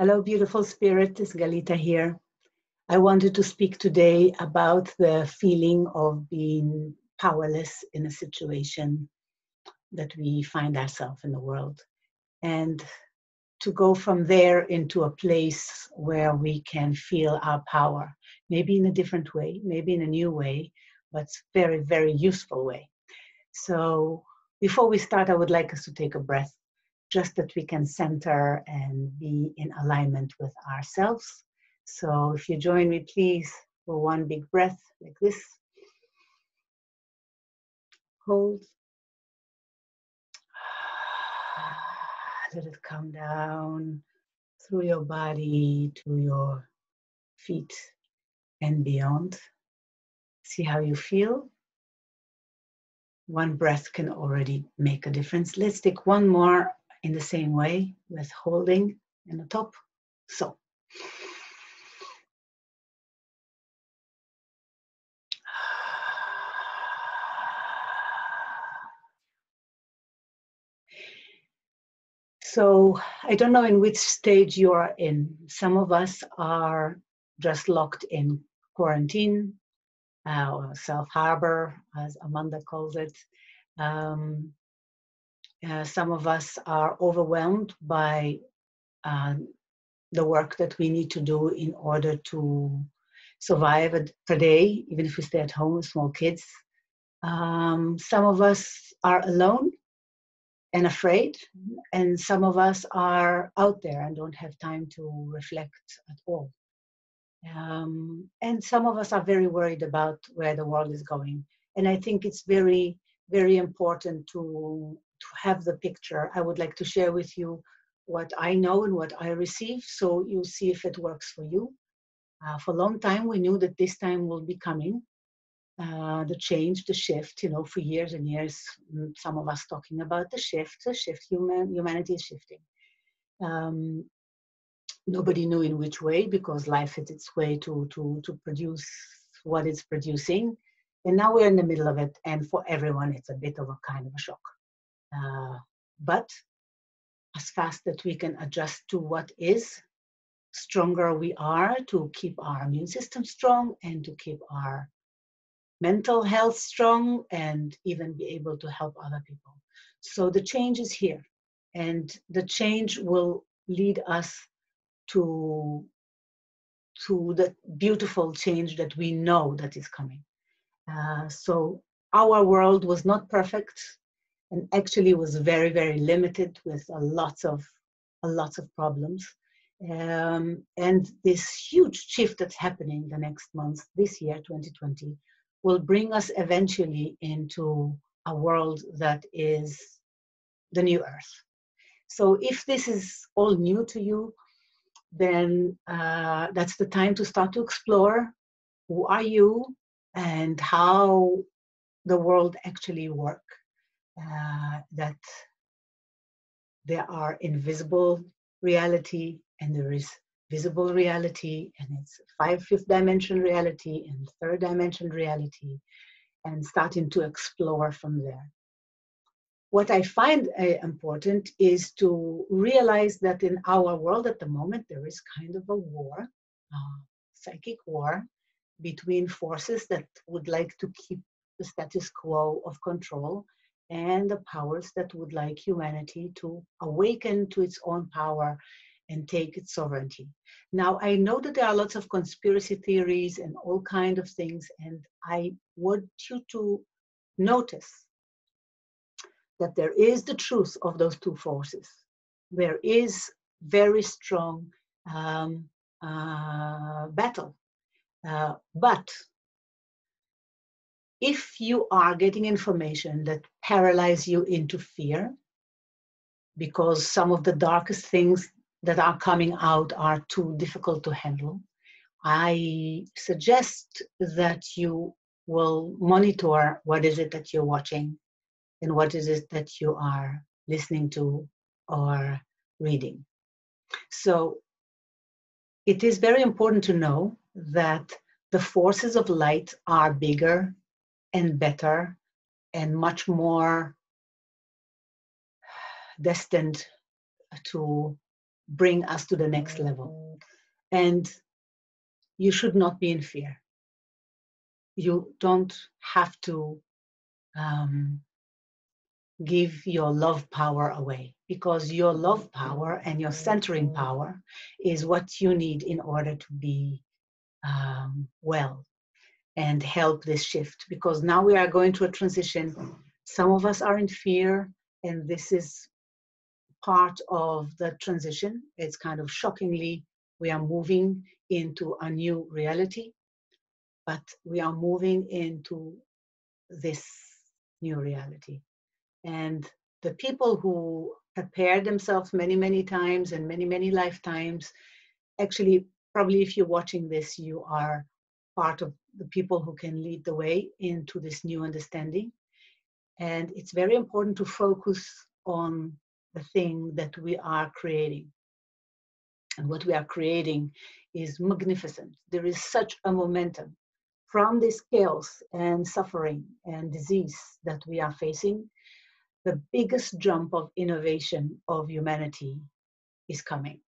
Hello, beautiful spirit. It's Galitta here. I wanted to speak today about the feeling of being powerless in a situation that we find ourselves in the world. And to go from there into a place where we can feel our power, maybe in a different way, maybe in a new way, but very, very useful way. So before we start, I would like us to take a breath just that we can center and be in alignment with ourselves. So if you join me, please, for one big breath like this. Hold. Let it come down through your body to your feet and beyond. See how you feel. One breath can already make a difference. Let's take one more in the same way with holding in the top. So. So I don't know in which stage you are in. Some of us are just locked in quarantine uh, or self harbor, as Amanda calls it. Um, uh, some of us are overwhelmed by uh, the work that we need to do in order to survive per day, even if we stay at home with small kids. Um, some of us are alone and afraid, and some of us are out there and don't have time to reflect at all. Um, and some of us are very worried about where the world is going. And I think it's very, very important to to have the picture, I would like to share with you what I know and what I receive, so you see if it works for you. Uh, for a long time, we knew that this time will be coming. Uh, the change, the shift, you know, for years and years, mm, some of us talking about the shift, the shift, human, humanity is shifting. Um, nobody knew in which way because life had its way to, to, to produce what it's producing. And now we're in the middle of it, and for everyone, it's a bit of a kind of a shock. Uh, but as fast that we can adjust to what is, stronger we are to keep our immune system strong and to keep our mental health strong and even be able to help other people. So the change is here and the change will lead us to to the beautiful change that we know that is coming. Uh, so our world was not perfect and actually was very very limited with a lots of a lots of problems. Um, and this huge shift that's happening the next month this year 2020 will bring us eventually into a world that is the new earth. So if this is all new to you then uh, that's the time to start to explore who are you and how the world actually work uh, that there are invisible reality and there is visible reality and it's five fifth dimension reality and third dimension reality and starting to explore from there. What i find uh, important is to realize that in our world at the moment there is kind of a war uh, psychic war between forces that would like to keep the status quo of control and the powers that would like humanity to awaken to its own power and take its sovereignty. Now, I know that there are lots of conspiracy theories and all kind of things, and I want you to notice that there is the truth of those two forces. There is very strong um, uh, battle, uh, but if you are getting information that paralyze you into fear because some of the darkest things that are coming out are too difficult to handle i suggest that you will monitor what is it that you're watching and what is it that you are listening to or reading. So it is very important to know that the forces of light are bigger and better and much more destined to bring us to the next level. And you should not be in fear. You don't have to um, give your love power away because your love power and your centering power is what you need in order to be um, well and help this shift because now we are going to a transition. Some of us are in fear and this is part of the transition. It's kind of shockingly we are moving into a new reality but we are moving into this new reality. And the people who prepare themselves many, many times and many, many lifetimes, actually, probably if you're watching this, you are part of the people who can lead the way into this new understanding. And it's very important to focus on the thing that we are creating. And what we are creating is magnificent. There is such a momentum from this chaos and suffering and disease that we are facing the biggest jump of innovation of humanity is coming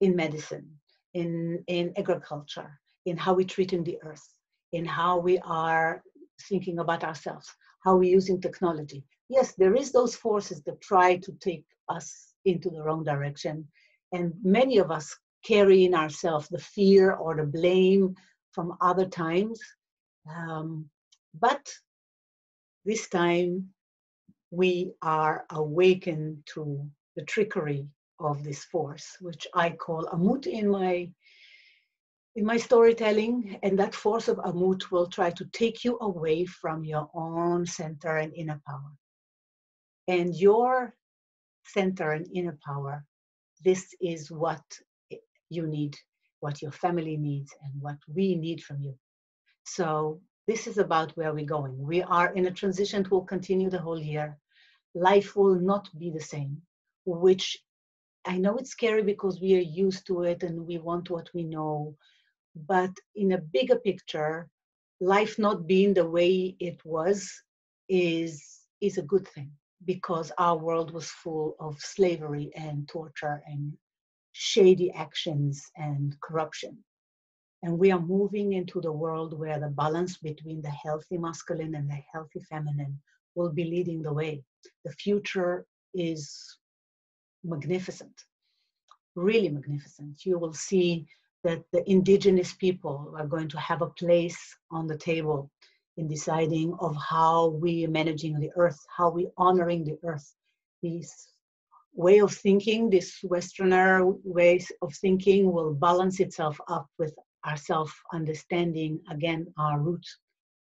in medicine, in, in agriculture, in how we treat in the earth, in how we are thinking about ourselves, how we're using technology. Yes, there is those forces that try to take us into the wrong direction. And many of us carry in ourselves the fear or the blame from other times. Um, but this time we are awakened to the trickery of this force, which I call Amut in my in my storytelling, and that force of Amut will try to take you away from your own center and inner power. And your center and inner power, this is what you need, what your family needs, and what we need from you. So this is about where we're going. We are in a transition that will continue the whole year life will not be the same, which I know it's scary because we are used to it and we want what we know. But in a bigger picture, life not being the way it was is, is a good thing because our world was full of slavery and torture and shady actions and corruption. And we are moving into the world where the balance between the healthy masculine and the healthy feminine will be leading the way. The future is magnificent, really magnificent. You will see that the indigenous people are going to have a place on the table in deciding of how we are managing the earth, how we honoring the earth. This way of thinking, this Westerner ways of thinking will balance itself up with our self-understanding, again, our roots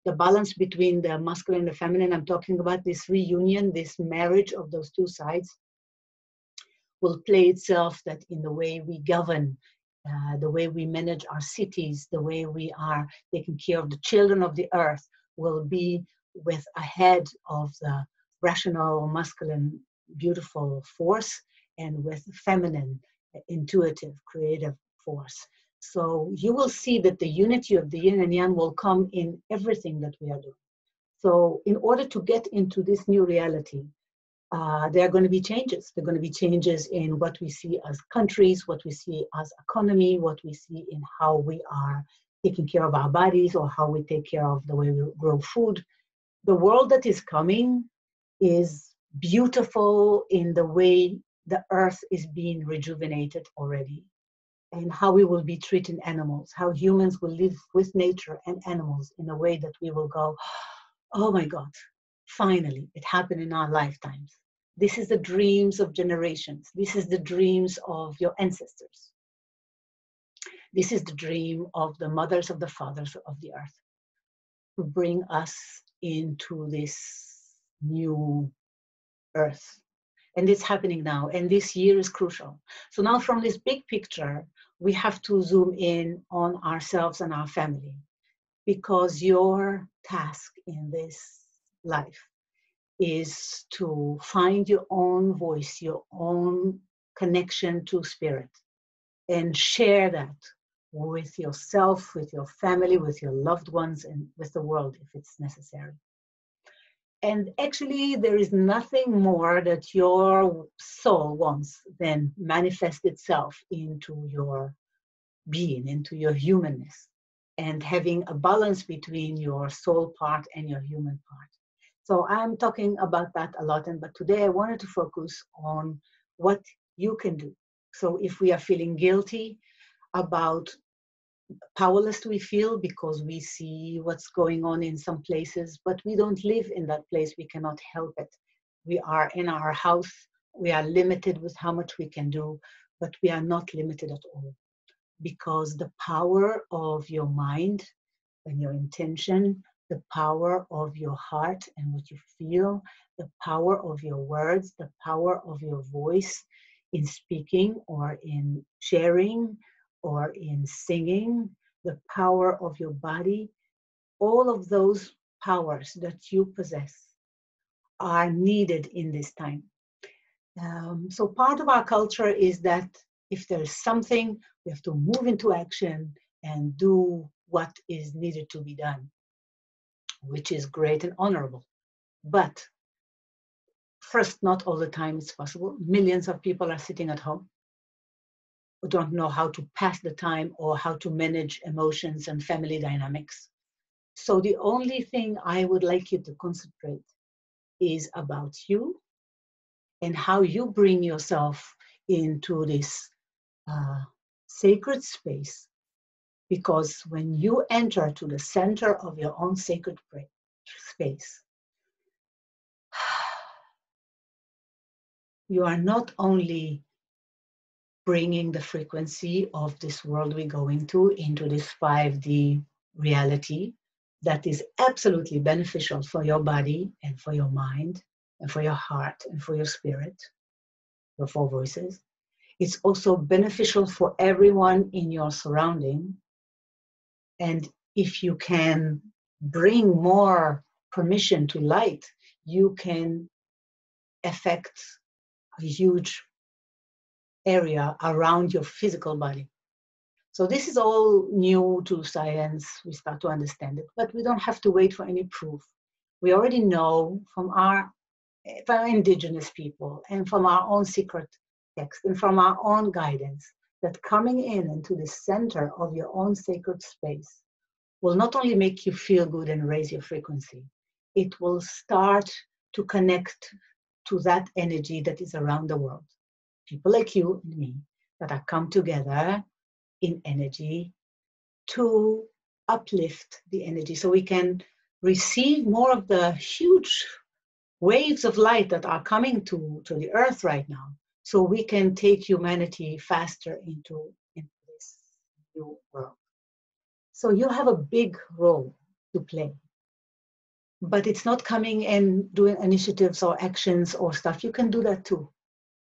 the balance between the masculine and the feminine, I'm talking about this reunion, this marriage of those two sides, will play itself that in the way we govern, uh, the way we manage our cities, the way we are taking care of the children of the earth, will be with a head of the rational, masculine, beautiful force and with feminine, intuitive, creative force. So you will see that the unity of the yin and yang will come in everything that we are doing. So in order to get into this new reality, uh, there are going to be changes. There are going to be changes in what we see as countries, what we see as economy, what we see in how we are taking care of our bodies or how we take care of the way we grow food. The world that is coming is beautiful in the way the earth is being rejuvenated already and how we will be treating animals, how humans will live with nature and animals in a way that we will go, oh my God, finally, it happened in our lifetimes. This is the dreams of generations. This is the dreams of your ancestors. This is the dream of the mothers of the fathers of the earth to bring us into this new earth and it's happening now and this year is crucial so now from this big picture we have to zoom in on ourselves and our family because your task in this life is to find your own voice your own connection to spirit and share that with yourself with your family with your loved ones and with the world if it's necessary And actually, there is nothing more that your soul wants than manifest itself into your being, into your humanness, and having a balance between your soul part and your human part. So I'm talking about that a lot, and but today I wanted to focus on what you can do. So if we are feeling guilty about powerless we feel because we see what's going on in some places, but we don't live in that place. We cannot help it. We are in our house. We are limited with how much we can do, but we are not limited at all because the power of your mind and your intention, the power of your heart and what you feel, the power of your words, the power of your voice in speaking or in sharing or in singing, the power of your body, all of those powers that you possess are needed in this time. Um, so, part of our culture is that if there's something, we have to move into action and do what is needed to be done, which is great and honorable. But first, not all the time it's possible. Millions of people are sitting at home who don't know how to pass the time or how to manage emotions and family dynamics. So the only thing I would like you to concentrate is about you and how you bring yourself into this uh, sacred space. Because when you enter to the center of your own sacred space, you are not only bringing the frequency of this world we go into into this 5D reality that is absolutely beneficial for your body and for your mind and for your heart and for your spirit, your four voices. It's also beneficial for everyone in your surrounding. And if you can bring more permission to light, you can affect a huge area around your physical body. So this is all new to science. We start to understand it, but we don't have to wait for any proof. We already know from our, from indigenous people and from our own secret text and from our own guidance that coming in into the center of your own sacred space will not only make you feel good and raise your frequency, it will start to connect to that energy that is around the world. People like you and me that are come together in energy to uplift the energy so we can receive more of the huge waves of light that are coming to, to the earth right now so we can take humanity faster into, into this new world. So you have a big role to play. But it's not coming and doing initiatives or actions or stuff. You can do that too.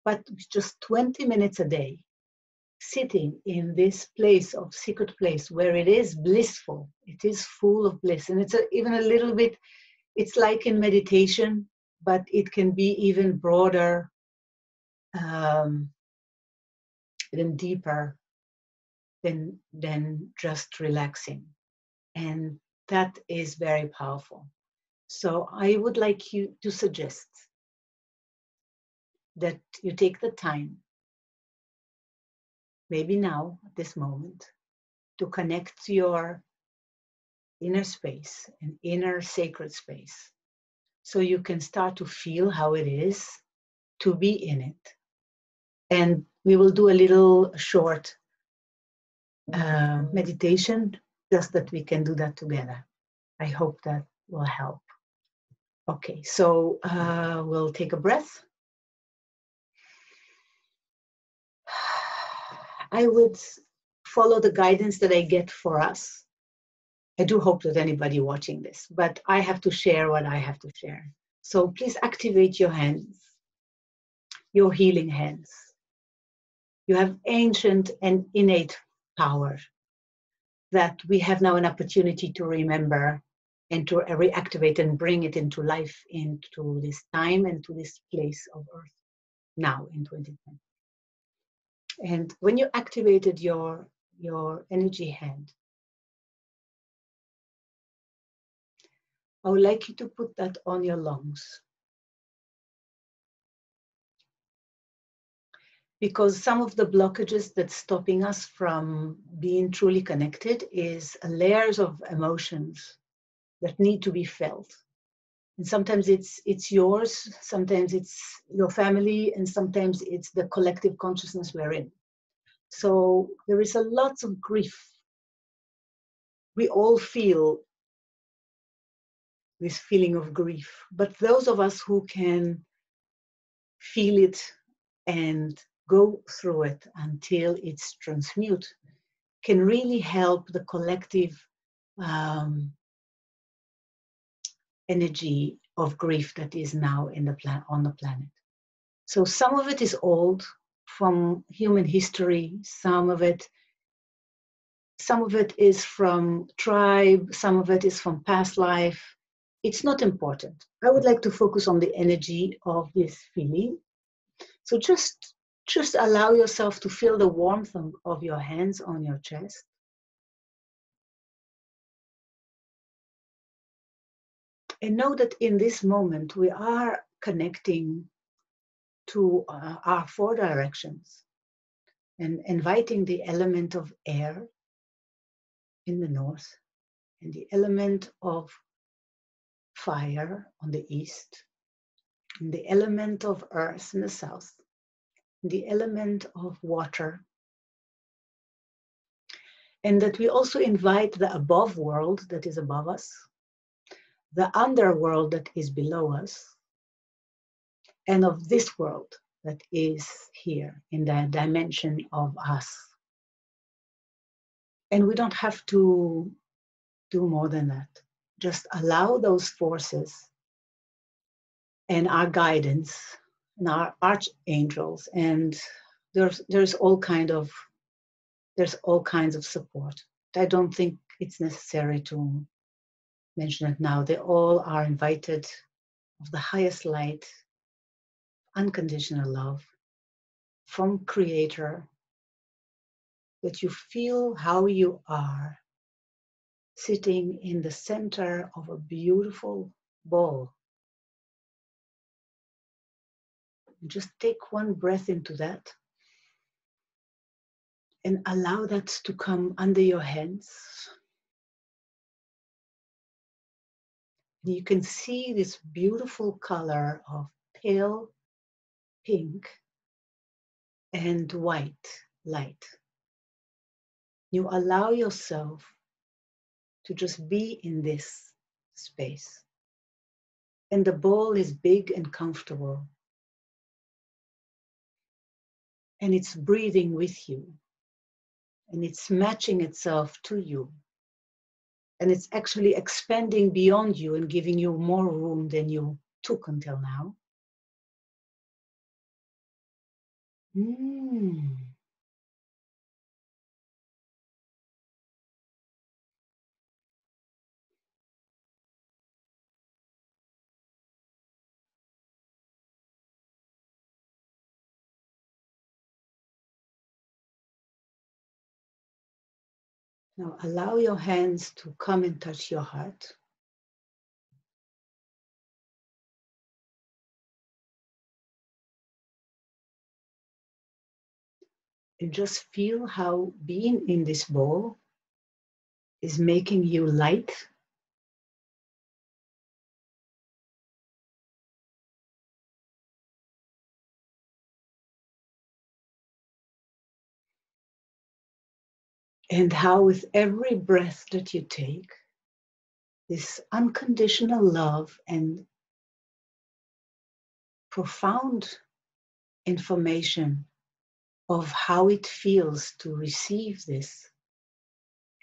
But just 20 minutes a day sitting in this place of secret place where it is blissful it is full of bliss. And it's a, even a little bit it's like in meditation but it can be even broader um, even deeper than than just relaxing and that is very powerful so i would like you to suggest that you take the time, maybe now, at this moment, to connect your inner space, an inner sacred space, so you can start to feel how it is to be in it. And we will do a little short uh, meditation just that we can do that together. I hope that will help. Okay, so uh, we'll take a breath. I would follow the guidance that I get for us. I do hope that anybody watching this, but I have to share what I have to share. So please activate your hands, your healing hands. You have ancient and innate power that we have now an opportunity to remember and to reactivate and bring it into life into this time and to this place of earth now in 2020 and when you activated your your energy hand I would like you to put that on your lungs. Because some of the blockages that's stopping us from being truly connected is layers of emotions that need to be felt. And sometimes it's it's yours, sometimes it's your family, and sometimes it's the collective consciousness we're in. So there is a lot of grief. We all feel this feeling of grief. But those of us who can feel it and go through it until it's transmute can really help the collective um, energy of grief that is now in the plan on the planet. So some of it is old from human history, some of it some of it is from tribe, some of it is from past life, it's not important. I would like to focus on the energy of this feeling. So just just allow yourself to feel the warmth of your hands on your chest. And know that in this moment we are connecting to uh, our four directions and inviting the element of air in the north and the element of fire on the east, and the element of earth in the south, the element of water. And that we also invite the above world that is above us, the underworld that is below us, and of this world that is here in the dimension of us. And we don't have to do more than that just allow those forces and our guidance archangels and there's there's all kind of there's all kinds of support i don't think it's necessary to mention it now they all are invited of the highest light unconditional love from creator that you feel how you are sitting in the center of a beautiful ball. Just take one breath into that and allow that to come under your hands. You can see this beautiful color of pale pink and white light. You allow yourself to just be in this space. And the ball is big and comfortable. And it's breathing with you. And it's matching itself to you. And it's actually expanding beyond you and giving you more room than you took until now. Mm. Now allow your hands to come and touch your heart. And just feel how being in this ball is making you light and how, with every breath that you take, this unconditional love and profound information of how it feels to receive this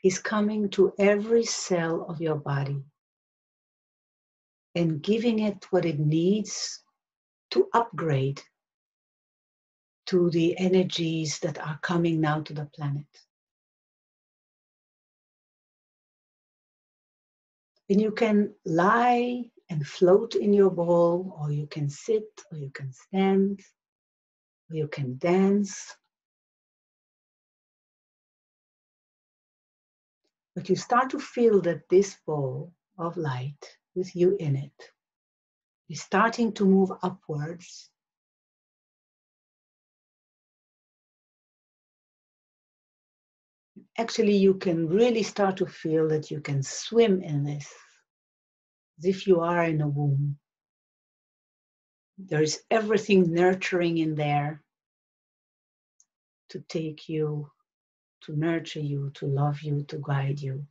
is coming to every cell of your body and giving it what it needs to upgrade to the energies that are coming now to the planet. And you can lie and float in your ball, or you can sit, or you can stand, or you can dance. But you start to feel that this ball of light with you in it is starting to move upwards. Actually, you can really start to feel that you can swim in this, as if you are in a womb. There is everything nurturing in there to take you, to nurture you, to love you, to guide you.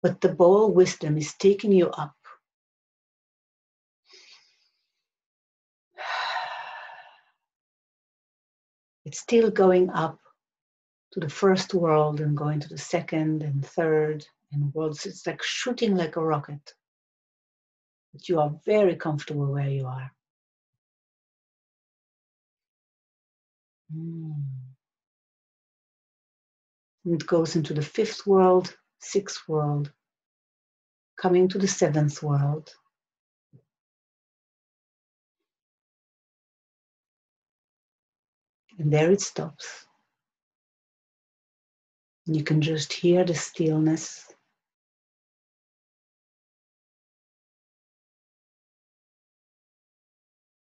But the ball wisdom is taking you up it's still going up to the first world and going to the second and third and worlds. It's like shooting like a rocket. But you are very comfortable where you are. Mm. It goes into the fifth world, sixth world, coming to the seventh world, And there it stops. You can just hear the stillness.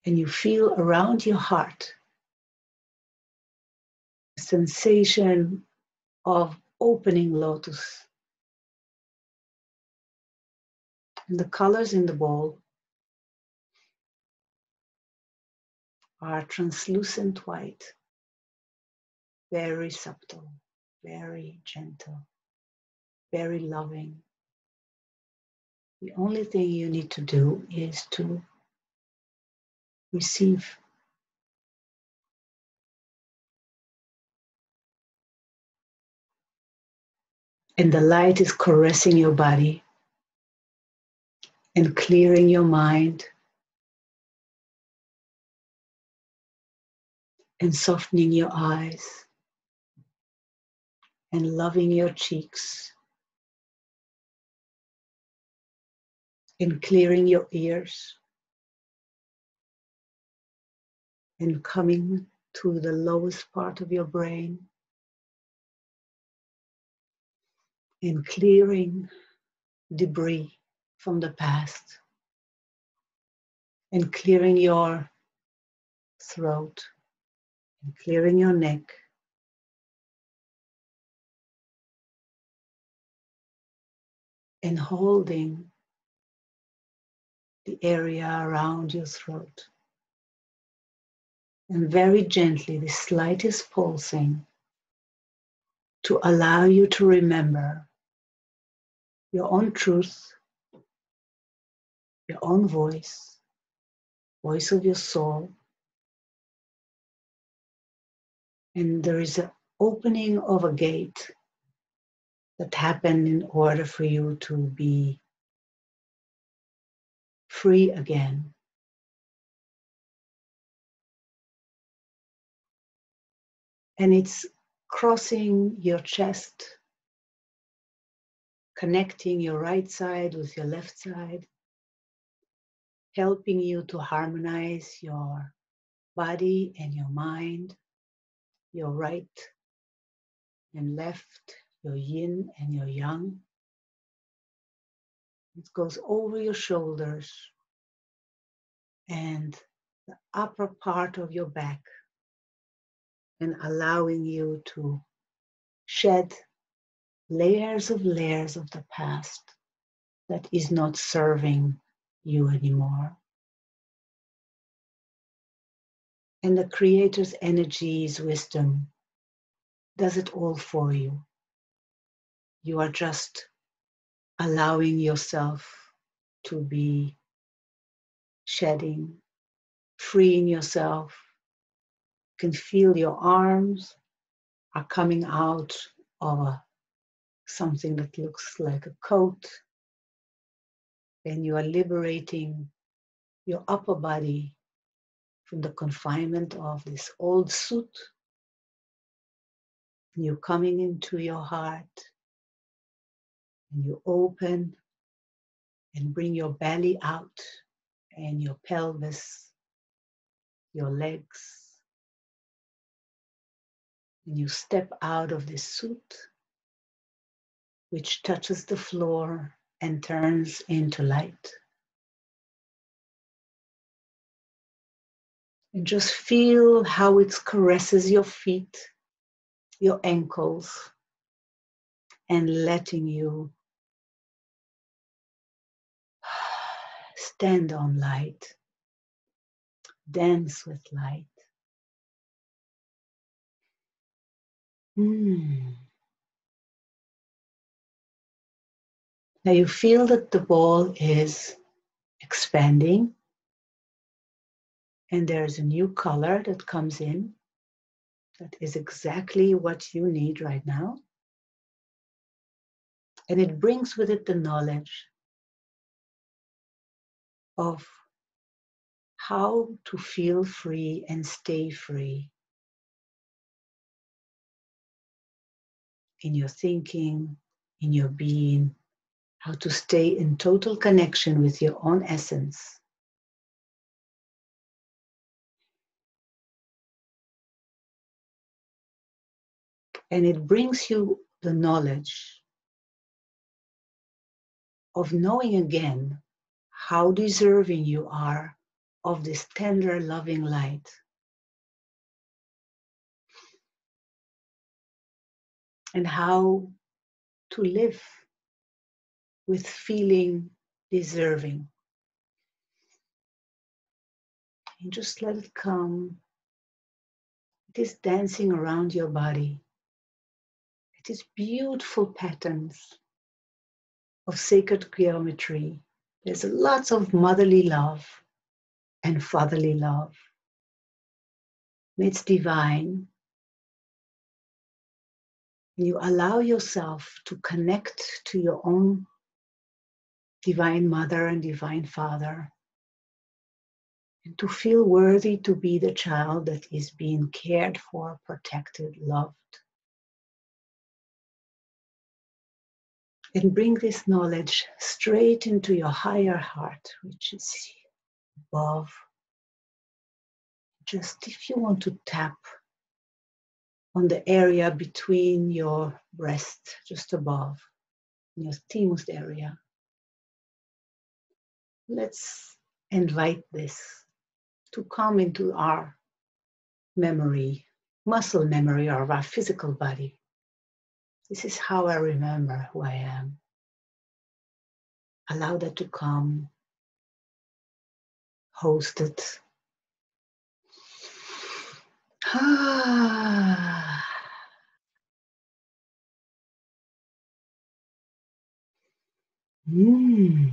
And you feel around your heart a sensation of opening lotus. And the colors in the bowl are translucent white very subtle, very gentle, very loving. The only thing you need to do is to receive. And the light is caressing your body and clearing your mind and softening your eyes and loving your cheeks and clearing your ears and coming to the lowest part of your brain and clearing debris from the past and clearing your throat and clearing your neck and holding the area around your throat. And very gently, the slightest pulsing to allow you to remember your own truth, your own voice, voice of your soul. And there is an opening of a gate that happened in order for you to be free again. And it's crossing your chest, connecting your right side with your left side, helping you to harmonize your body and your mind, your right and left your yin and your yang. It goes over your shoulders and the upper part of your back and allowing you to shed layers of layers of the past that is not serving you anymore. And the Creator's energy's wisdom does it all for you you are just allowing yourself to be shedding, freeing yourself. You can feel your arms are coming out of something that looks like a coat. And you are liberating your upper body from the confinement of this old suit. You're coming into your heart and you open and bring your belly out and your pelvis, your legs. And you step out of the suit, which touches the floor and turns into light. And just feel how it caresses your feet, your ankles, and letting you stand on light, dance with light. Mm. Now you feel that the ball is expanding and there's a new color that comes in that is exactly what you need right now. And it brings with it the knowledge of how to feel free and stay free in your thinking, in your being, how to stay in total connection with your own essence. And it brings you the knowledge of knowing again how deserving you are of this tender, loving light. And how to live with feeling deserving. And just let it come. It is dancing around your body. It is beautiful patterns of sacred geometry. There's lots of motherly love and fatherly love. It's divine. You allow yourself to connect to your own divine mother and divine father. And to feel worthy to be the child that is being cared for, protected, loved. And bring this knowledge straight into your higher heart, which is above. Just if you want to tap on the area between your breast, just above, your thymus area. Let's invite this to come into our memory, muscle memory of our physical body. This is how I remember who I am. Allow that to come, host it. Ah. Mm.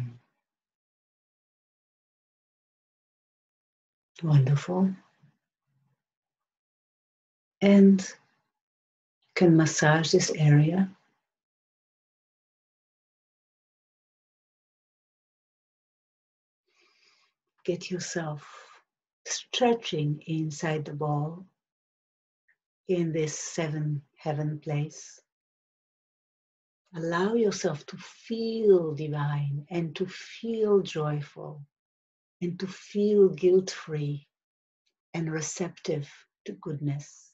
Wonderful. And can massage this area. Get yourself stretching inside the ball in this seven heaven place. Allow yourself to feel divine and to feel joyful and to feel guilt free and receptive to goodness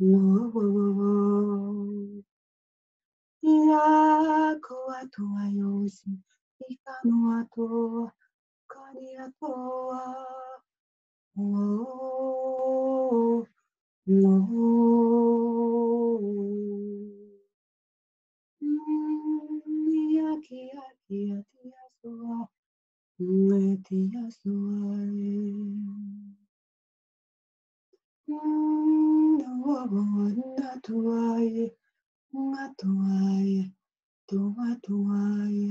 Lord. Yako ato ayosi, ikano ato, kari ato a, oh, Lord. Yaki yaki yati yasoa, neti yasoa, Mm-hmm. Ngatuaye, ngatuaye, tungatuaye.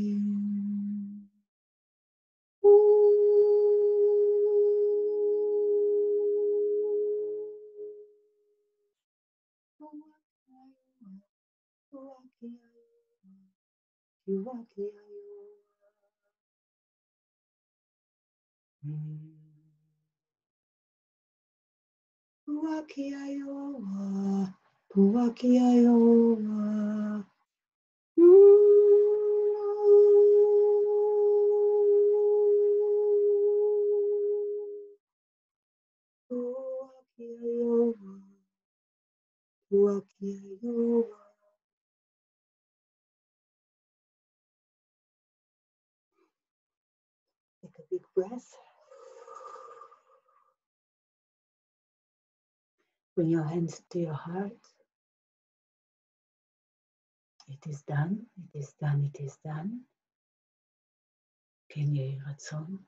Kiwakiaye, kiwakiaye. Tua e, nga tua e, tua tua e. Puakiaioa, Puakiaioa. Puakiaioa, Puakiaioa. Take a big breath. Bring your hands to your heart. It is done, it is done, it is done. Can you hear je song?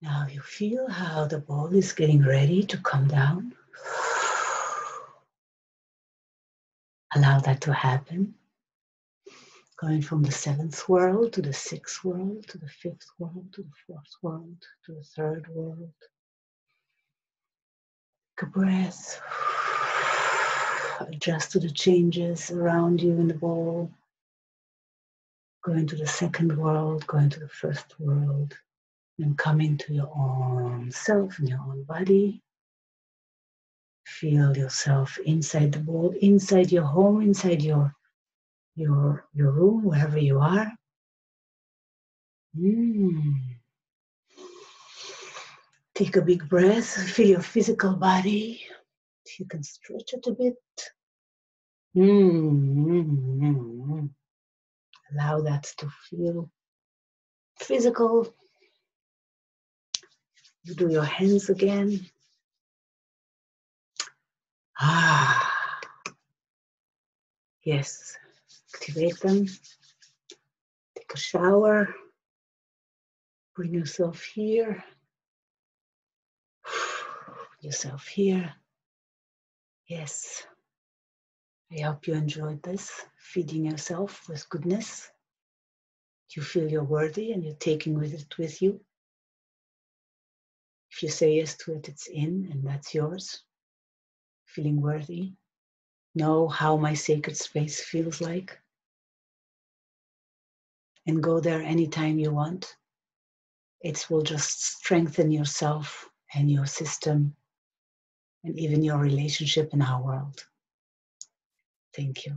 Now you feel how the ball is getting ready to come down. Allow that to happen. Going from the seventh world to the sixth world, to the fifth world, to the fourth world, to the third world. A breath. Adjust to the changes around you in the ball. Going to the second world, going to the first world, and coming to your own self and your own body. Feel yourself inside the ball, inside your home, inside your your your room, wherever you are. Mm. Take a big breath, feel your physical body. You can stretch it a bit. Mm. Allow that to feel physical. You do your hands again. Ah, yes, activate them. Take a shower. Bring yourself here. Yourself here. Yes. I hope you enjoyed this, feeding yourself with goodness. You feel you're worthy and you're taking with it with you. If you say yes to it, it's in and that's yours. Feeling worthy. Know how my sacred space feels like. And go there anytime you want. It will just strengthen yourself and your system and even your relationship in our world. Thank you.